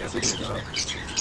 I figured it.